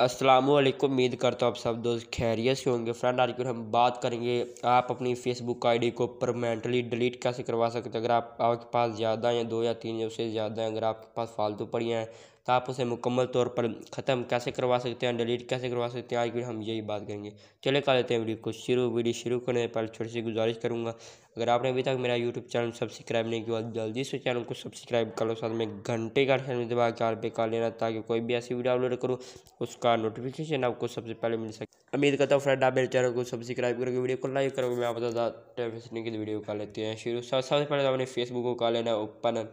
असलम उम्मीद करता हूँ आप सब दोस्त खैरियत से होंगे। फ्रेंड आज हम बात करेंगे, आप अपनी फेसबुक आईडी को परमानेंटली डिलीट कैसे करवा सकते हैं? अगर आप, आपके पास ज़्यादा हैं, दो या तीन या उससे ज़्यादा हैं, अगर आपके पास फालतू पड़ी हैं तो आप उसे मुकम्मल तौर पर ख़त्म कैसे करवा सकते हैं, डिलीट कैसे करवा सकते हैं, आज भी हम यही बात करेंगे। चले कर लेते हैं वीडियो को शुरू, वीडियो शुरू करने पहले छोटी सी गुजारिश करूँगा, अगर आपने अभी तक मेरा यूट्यूब चैनल सब्सक्राइब नहीं किया, जल्दी से चैनल को सब्सक्राइब कर लो, साथ में घंटे का निशान दबा के पे कर लेना, ताकि कोई भी ऐसी वीडियो अपलोड करूँ, उसका नोटिफिकेशन आपको सबसे पहले मिल सके। उम्मीद करता हूँ फ्रेंड आप मेरे चैनल को सब्सक्राइब करोगे वीडियो को लाइक करोगे, मैं आप बता टाइम की वीडियो कर लेते हैं। शुरू, सबसे पहले तो अपने फेसबुक को कर लेना, ओपन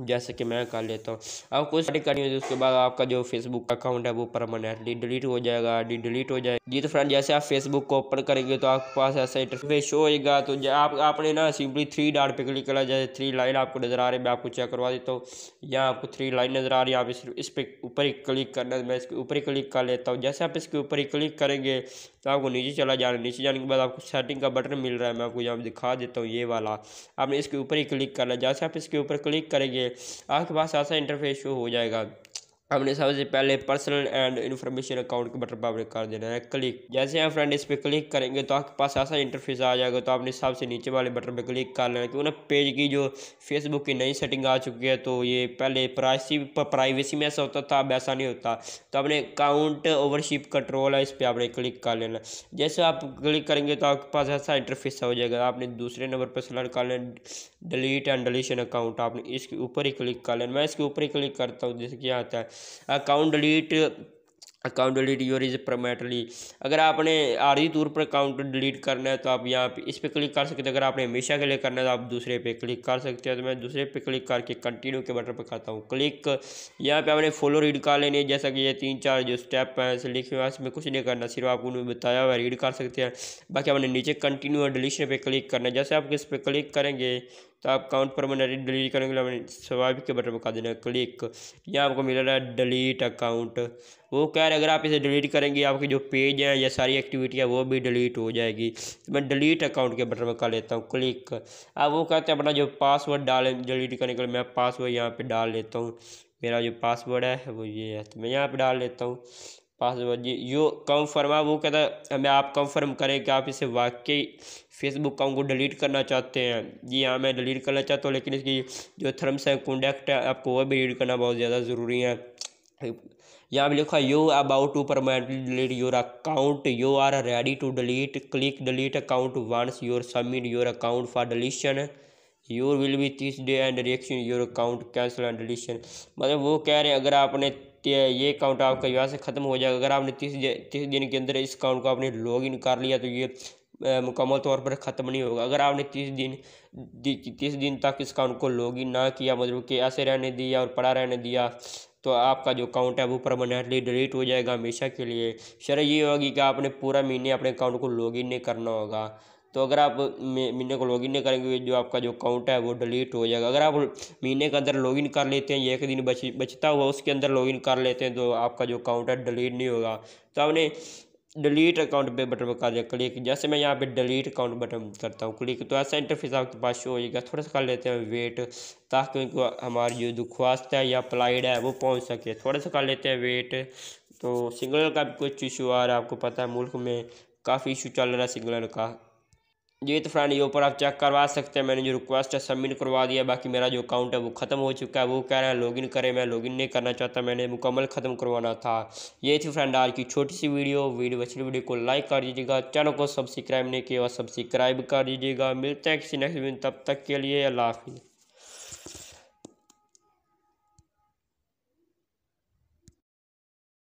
जैसे कि मैं कर लेता हूँ। अब कुछ करनी होती है उसके बाद आपका जो फेसबुक अकाउंट है, वो परमानेंटली डिलीट हो जाएगा आई डिलीट हो जाएगा। जी तो फ्रेंड जैसे आप फेसबुक को ओपन करेंगे तो आपके पास ऐसा इंटरफेस शो होएगा। तो आप, आपने ना सिंपली थ्री डाट पे क्लिक करा, जैसे थ्री लाइन आपको नज़र आ रही है, मैं आपको चेक करवा देता हूँ। यहाँ आपको थ्री लाइन नज़र आ रही है, आप इस इस पर ऊपर ही क्लिक करना, मैं इसके ऊपर ही क्लिक कर लेता हूँ। जैसे आप इसके ऊपर ही क्लिक करेंगे तो आपको नीचे चला जाना, नीचे जाने के बाद आपको सेटिंग का बटन मिल रहा है, मैं आपको यहाँ दिखा देता हूँ, ये वाला। आपने इसके ऊपर ही क्लिक करना, जैसे आप इसके ऊपर क्लिक करेंगे आपके पास ऐसा इंटरफेस शो हो जाएगा। हमने सबसे पहले पर्सनल एंड इन्फॉर्मेशन अकाउंट के बटन पर कर देना है क्लिक जैसे आप फ्रेंड इस पर क्लिक करेंगे तो आपके पास ऐसा इंटरफेस आ जाएगा तो आपने सबसे नीचे वाले बटन पर क्लिक कर लेना क्योंकि ना पेज की जो फेसबुक की नई सेटिंग आ चुकी है तो ये पहले प्राइसी प्राइवेसी में ऐसा होता था, अब ऐसा नहीं होता। तो आपने अकाउंट ओवरशिप कंट्रोल है, इस पर आपने क्लिक कर लेना जैसे आप क्लिक करेंगे तो आपके पास ऐसा इंटरफेस हो जाएगा। आपने दूसरे नंबर पर सेलेक्ट कर लेना डिलीट एंड डिलीशन अकाउंट आपने इसके ऊपर ही क्लिक कर लेना। मैं इसके ऊपर ही क्लिक करता हूँ, जैसे क्या आता है। Account delete account delete your is permanently अगर आपने आर्जी तौर पर अकाउंट डिलीट करना है तो आप यहाँ पे इस पर क्लिक कर सकते हैं। अगर आपने हमेशा के लिए करना है तो आप दूसरे पे क्लिक कर सकते हैं। तो मैं दूसरे पे क्लिक करके कंटिन्यू के बटन पर करता हूँ। क्लिक। यहाँ पे आपने फॉलो रीड कर लेनी है। जैसा कि ये तीन चार जो स्टेप हैं लिखे हुए इसमें कुछ नहीं करना। सिर्फ़ आपको बताया हुआ रीड कर सकते हैं। बाकी आपने नीचे कंटिन्यू और डिलीशन पर क्लिक करना है। जैसे आप इस पर क्लिक करेंगे तो आप अकाउंट परमानेंटली डिलीट करने के लिए स्वाभाविक के बटन पर कर देना क्लिक यहाँ आपको मिल रहा है डिलीट अकाउंट वो कह रहे अगर आप इसे डिलीट करेंगे, आपके जो पेज हैं या सारी एक्टिविटी है, वो भी डिलीट हो जाएगी। तो मैं डिलीट अकाउंट के बटन पर कर लेता हूँ क्लिक अब वो कहते हैं, अपना जो पासवर्ड डाल डिलीट करने के लिए मैं पासवर्ड यहाँ पर डाल लेता हूँ। मेरा जो पासवर्ड है, वो ये है तो मैं यहाँ पर डाल लेता हूँ। पासवर्ड जी यो कन्फर्म है, वो कहता है हमें आप कंफर्म करें कि आप इसे वाकई फेसबुक अकाउंट को डिलीट करना चाहते हैं। जी हाँ मैं डिलीट करना चाहता हूँ, लेकिन इसकी जो थर्म्स है कॉन्डक्ट है, आपको वह भी डिलीट करना बहुत ज़्यादा ज़रूरी है। यहाँ पे लिखा you about to permanently delete your account you are ready to delete click delete account once your submit your account for deletion your will be तीस day and reaction your account cancel and deletion मतलब वो कह रहे हैं, अगर आपने ये account आपका यहाँ से ख़त्म हो जाएगा, अगर आपने तीस तीस दिन के अंदर इस अकाउंट को आपने लॉग इन कर लिया तो ये मुकम्मल तौर पर ख़त्म नहीं होगा। अगर आपने तीस दिन तीस दिन तक इस अकाउंट को लॉग इन ना किया मतलब कि ऐसे रहने दिया और पड़ा रहने दिया तो आपका जो अकाउंट है वो परमानेंटली डिलीट हो जाएगा हमेशा के लिए। शर्त ये होगी कि आपने पूरा महीने अपने अकाउंट को लॉग इन नहीं करना होगा। तो अगर आप महीने को लॉगिन नहीं करेंगे जो आपका जो अकाउंट है वो डिलीट हो जाएगा। अगर आप महीने के अंदर लॉगिन कर लेते हैं एक दिन बच, बचता हुआ उसके अंदर लॉगिन कर लेते हैं तो आपका जो अकाउंट है डिलीट नहीं होगा। तो आपने डिलीट अकाउंट पे बटन पर कर दिया क्लिक जैसे मैं यहाँ पे डिलीट अकाउंट बटन करता हूँ क्लिक तो ऐसा इंटरफेस आपके पास शो हो जाएगा। थोड़ा सा कर लेते हैं वेट ताकि उनको हमारी जो दरख्वास्त है या अप्लाइड है, वो पहुँच सके। थोड़ा सा कर लेते हैं वेट तो सिग्नल का भी कुछ इशू आ रहा है, आपको पता है, मुल्क में काफ़ी इशू चल रहा है सिग्नल का। जी तो फ्रेंड, ये ऊपर आप चेक करवा सकते हैं। मैंने जो रिक्वेस्ट है सबमिट करवा दिया। बाकी मेरा जो अकाउंट है, वो ख़त्म हो चुका है। वो कह रहे हैं लॉगिन करें, मैं लॉगिन नहीं करना चाहता। मैंने मुकम्मल ख़त्म करवाना था। ये थी फ्रेंड आज की छोटी सी वीडियो वीडियो अच्छी वीडियो को लाइक कर दीजिएगा। चैनल को सब्सक्राइब नहीं किया सब्सक्राइब कर दीजिएगा। मिलते हैं किसी नेक्स्ट दिन तब तक के लिए अल्लाह हाफिज़।